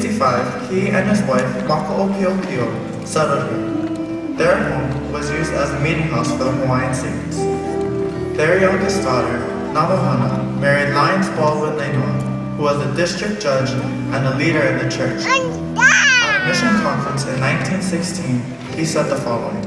1865, he and his wife, Mako Maka'opiopio, settled here. Their home was used as a meeting house for the Hawaiian saints. Their youngest daughter, Namahana, married Lyons Baldwin Lainoa, who was a district judge and a leader in the church. At a mission conference in 1916, he said the following.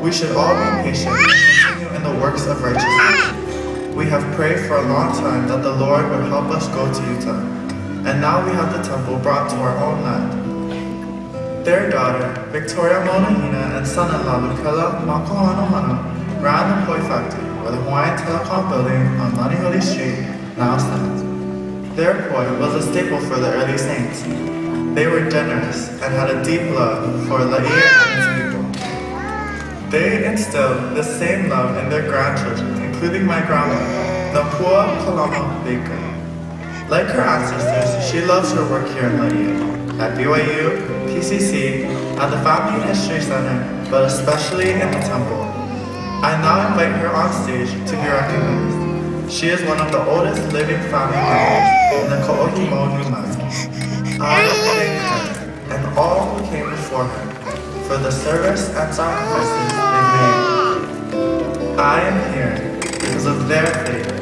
We should all be patient and continue in the works of righteousness. We have prayed for a long time that the Lord would help us go to Utah, and now we have the temple brought to our own land. Their daughter, Victoria Monahina, and son-in-law, Lukela Makohanohana, ran the poi factory where the Hawaiian Telecom building on Lanihuli Street now stands. Their poi was a staple for the early saints. They were generous and had a deep love for Laie and his people. They instilled the same love in their grandchildren including my grandma, Napua Kalama Baker. Like her ancestors, she loves her work here in Laie, at BYU, PCC, at the Family History Center, but especially in the temple. I now invite her on stage to be recognized. She is one of the oldest living family members in the Ko'ohimo Numai. I thank her and all who came before her for the service and sacrifices they made. I am here because of their faith